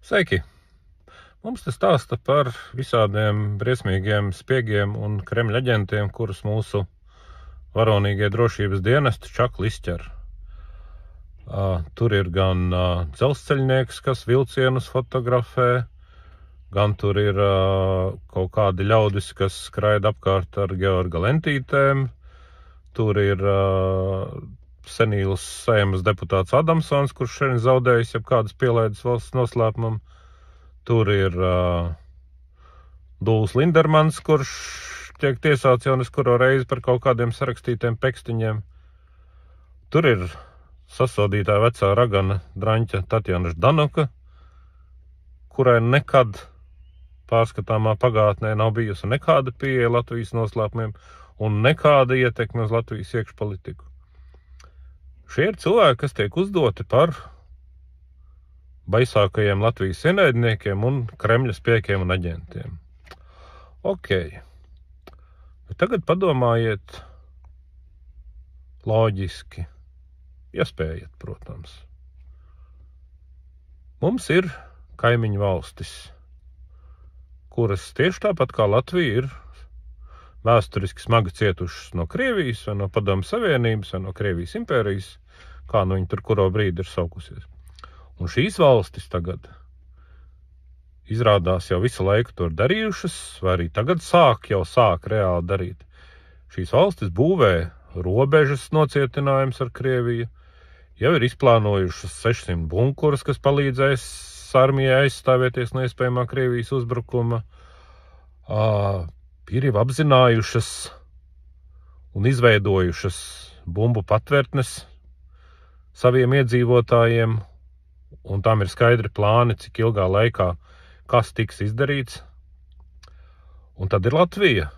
Sveiki! Mums tas stāsta par visādiem briesmīgiem spiegiem un kremļa aģentiem, kurus mūsu varonīgie drošības dienesti čakli izķer. Uh, tur ir gan uh, dzelzceļnieks, kas vilcienus fotografē, gan tur ir uh, kaut kādi ļaudis, kas skraida apkārt ar georga lentītēm. Tur ir uh, senīls saimas deputāts Adamsons, kurš šodien zaudējis jau kādas pielaides valsts noslēpumam. Tur ir uh, Dūls Lindermans, kurš tiek tiesāts jau neskuro reizi par kaut kādiem sarakstītiem pekstiņiem. Tur ir sasodītāja vecā ragana draņķa Tatjana Ždanuka, kurai nekad pārskatāmā pagātnē nav bijusi nekāda pieeja Latvijas noslēpumiem un nekāda ietekme uz Latvijas iekšpolitiku. Šie ir cilvēki, kas tiek uzdoti par baisākajiem Latvijas ienaidniekiem un Kremļa spēkiem un aģentiem. Ok. Bet tagad padomājiet loģiski, ja spējat, protams. Mums ir kaimiņu valstis, kuras tieši tāpat kā Latvija ir vēsturiski smagi cietušas no Krievijas, vai no Padomu Savienības, vai no Krievijas impērijas, kā nu viņi tur kuro brīdi ir saukusies. Un šīs valstis tagad izrādās jau visu laiku to darījušas, vai arī tagad sāk jau sāk reāli darīt. Šīs valstis būvē robežas nocietinājums ar Krieviju, jau ir izplānojušas 600 bunkurus, kas palīdzēs armijai aizstāvēties no iespējamā Krievijas uzbrukuma. Uh, ir jau apzinājušas un izveidojušas bumbu patvērtnes saviem iedzīvotājiem, un tam ir skaidri plāni, cik ilgā laikā kas tiks izdarīts. Un tad ir Latvija,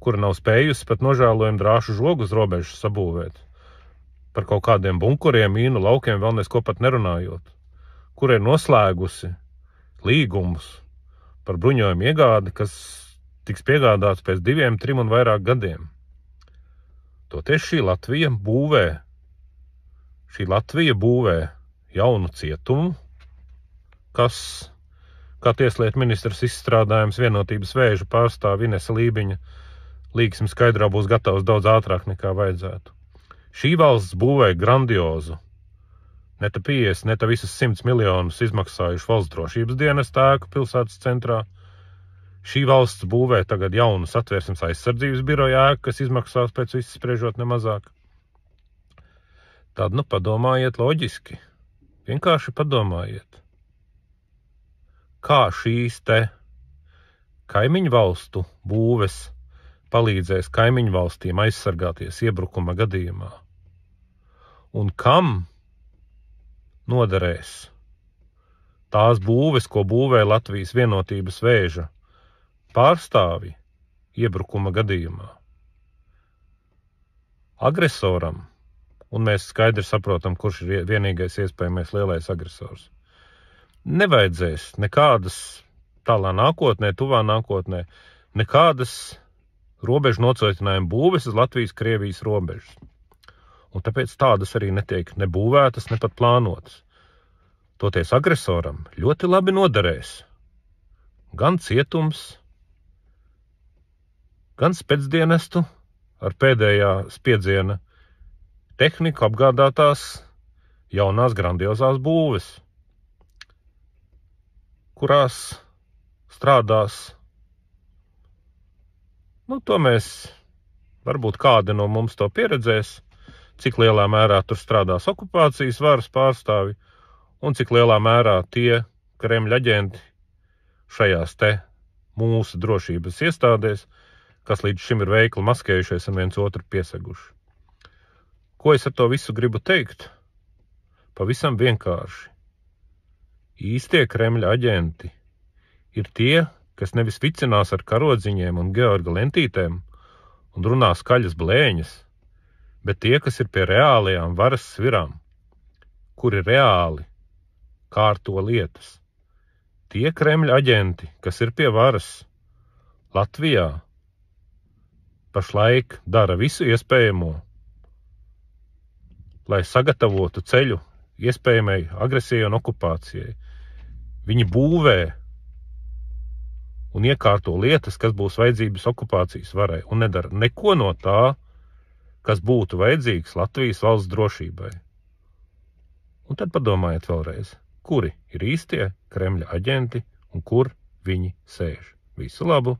kura nav spējusi pat nožēlojumu drāšu žogu uz robežas sabūvēt. Par kaut kādiem bunkuriem, mīnu laukiem vēl nesko pat nerunājot, kur ir noslēgusi līgumus par bruņojumu iegādi, kas tiks piegādāts pēc diviem, trim un vairāk gadiem. Toties šī Latvija būvē, šī Latvija būvē jaunu cietumu, kas, kā tieslietu ministrs izstrādājums vienotības vēža pārstāv Inese Lībiņa, līgsmi skaidrā būs gatavs daudz ātrāk nekā vajadzētu. Šī valsts būvē grandiozu, ne ta 50, ne ta visas 100 miljonus izmaksājuši valsts drošības dienas tēku pilsētas centrā, Šī valsts būvē tagad jaunu satversmes aizsardzības biroja ēku, kas izmaksās pēc viss spriežot nemazāk. Tad nu padomājiet loģiski. Vienkārši padomājiet, kā šīs te kaimiņu valstu būves palīdzēs kaimiņu valstīm aizsargāties iebrukuma gadījumā. Un kam noderēs tās būves, ko būvē Latvijas vienotības vēža pārstāvi iebrukuma gadījumā. Agresoram, un mēs skaidri saprotam, kurš ir vienīgais iespējamais lielais agresors, nevajadzēs nekādas tālā nākotnē, tuvā nākotnē, nekādas robežu nocietinājuma būves uz Latvijas-Krievijas robežas. Un tāpēc tādas arī netiek nebūvētas, ne pat plānotas. Toties agresoram ļoti labi noderēs gan cietums, gan spēcdienestu ar pēdējā spiedziena tehniku apgādātās jaunās grandiozās būves, kurās strādās. Nu, to mēs varbūt kādi no mums to pieredzēs, cik lielā mērā tur strādās okupācijas varas pārstāvi un cik lielā mērā tie Kremļa aģenti šajās te mūsu drošības iestādēs kas līdz šim ir veikli maskējušies un viens otru pieseguši. Ko es ar to visu gribu teikt? Pavisam vienkārši. Īstie Kremļa aģenti ir tie, kas nevis vicinās ar karodziņiem un georga lentītēm un runā skaļas blēņas, bet tie, kas ir pie reālajām varas svirām, kuri reāli kārto lietas. Tie Kremļa aģenti, kas ir pie varas Latvijā, pašlaik dara visu iespējamo, lai sagatavotu ceļu iespējamai agresijai un okupācijai. Viņi būvē un iekārto lietas, kas būs vajadzības okupācijas varai, un nedara neko no tā, kas būtu vajadzīgs Latvijas valsts drošībai. Un tad padomājiet vēlreiz, kuri ir īstie Kremļa aģenti un kur viņi sēž. Visu labu!